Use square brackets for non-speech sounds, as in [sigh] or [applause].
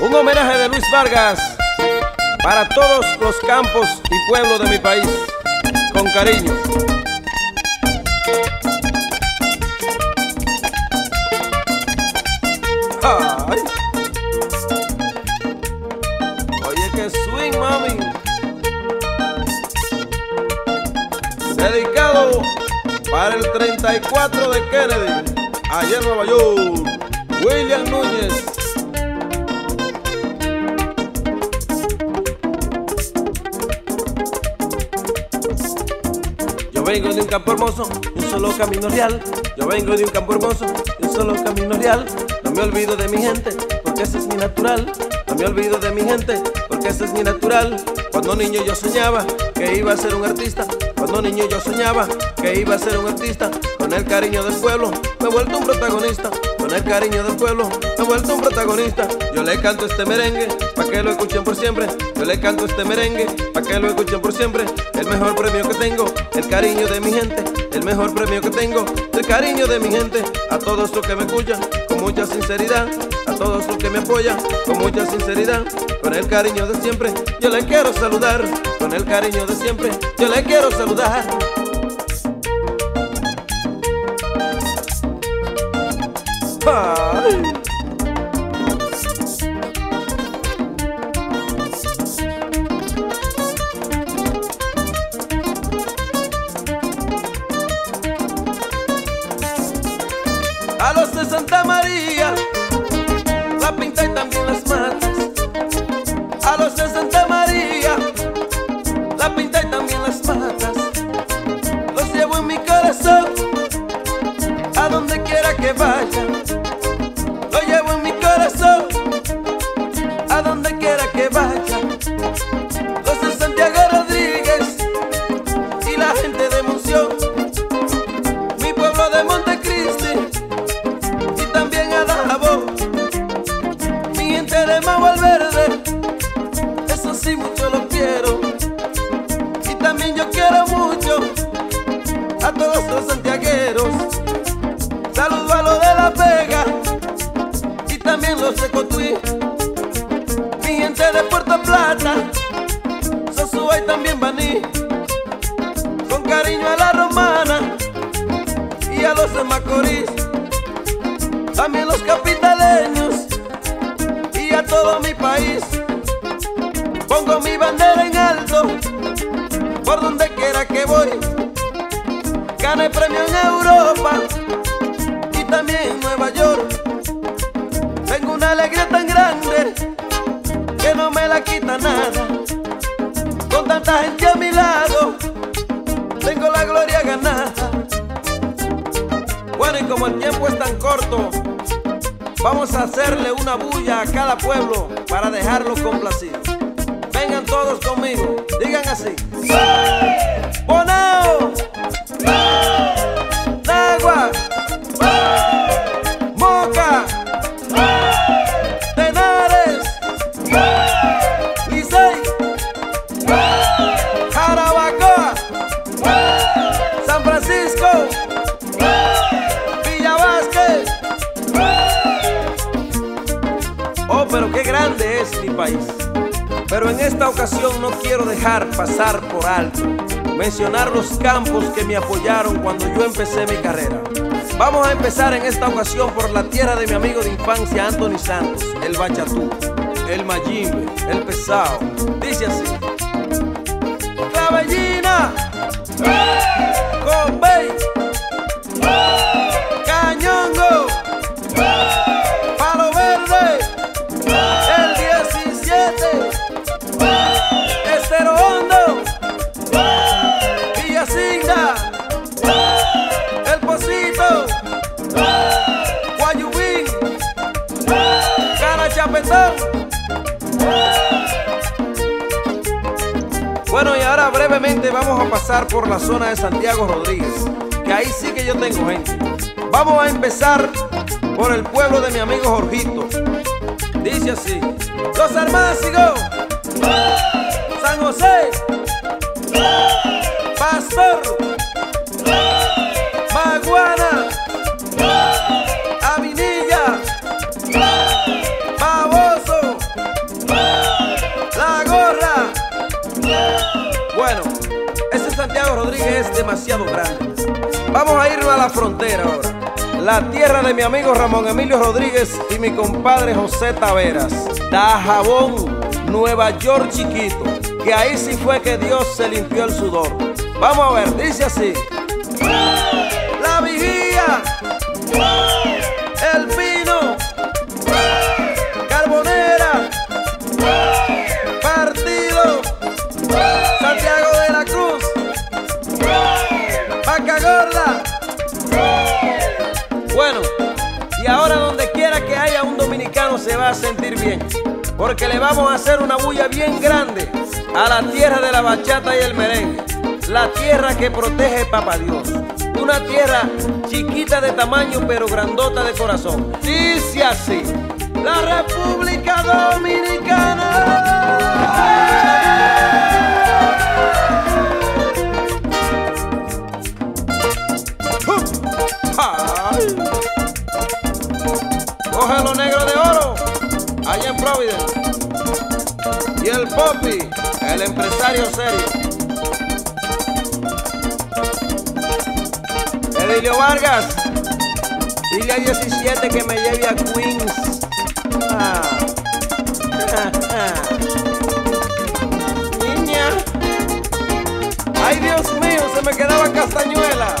Un homenaje de Luis Vargas para todos los campos y pueblos de mi país, con cariño. Oye, que swing, mami. Dedicado para el 34 de Kennedy, allá en Nueva York, William Núñez. Vengo de un campo hermoso, de un solo camino real. Yo vengo de un campo hermoso, de un solo camino real. No me olvido de mi gente, porque ese es mi natural. No me olvido de mi gente, porque ese es mi natural. Cuando niño yo soñaba que iba a ser un artista. Cuando niño yo soñaba que iba a ser un artista. Con el cariño del pueblo me he vuelto un protagonista. Con el cariño del pueblo he vuelto un protagonista. Yo le canto este merengue para que lo escuchen por siempre. Yo le canto este merengue para que lo escuchen por siempre. El mejor premio que tengo, el cariño de mi gente. El mejor premio que tengo, el cariño de mi gente. A todos los que me escuchan con mucha sinceridad. A todos los que me apoyan con mucha sinceridad. Con el cariño de siempre, yo le quiero saludar. Con el cariño de siempre, yo le quiero saludar. Ay. Plata, Sosúa y también Baní. Con cariño a la romana y a los de Macorís. También los capitaleños y a todo mi país. Pongo mi bandera en alto por donde quiera que voy. Gané premio en Europa y también en Nueva York. Tengo una alegría tan grande no me la quita nada. Con tanta gente a mi lado, tengo la gloria ganada. Bueno, y como el tiempo es tan corto, vamos a hacerle una bulla a cada pueblo para dejarlo complacido. Vengan todos conmigo, digan así. Bonao, qué grande es mi país. Pero en esta ocasión no quiero dejar pasar por alto mencionar los campos que me apoyaron cuando yo empecé mi carrera. Vamos a empezar en esta ocasión por la tierra de mi amigo de infancia Anthony Santos, el Bachatú, el Mayimbe, el Pesao. Dice así. Clavellina, Combey, Cañongo, Bueno, y ahora brevemente vamos a pasar por la zona de Santiago Rodríguez, que ahí sí que yo tengo gente. Vamos a empezar por el pueblo de mi amigo Jorgito. Dice así: Los Armásigos, San José, Pastor, demasiado grande. Vamos a irnos a la frontera ahora. La tierra de mi amigo Ramón Emilio Rodríguez y mi compadre José Taveras. Dajabón, Nueva York chiquito. Que ahí sí fue que Dios se limpió el sudor. Vamos a ver, dice así. La vigía. Se va a sentir bien, porque le vamos a hacer una bulla bien grande a la tierra de la bachata y el merengue, la tierra que protege Papá Dios, una tierra chiquita de tamaño pero grandota de corazón. Dice así, la República Dominicana. Poppy, el empresario serio. Edilio Vargas, dile a 17 que me lleve a Queens. Ah. [laughs] Niña. Ay, Dios mío, se me quedaba castañuela.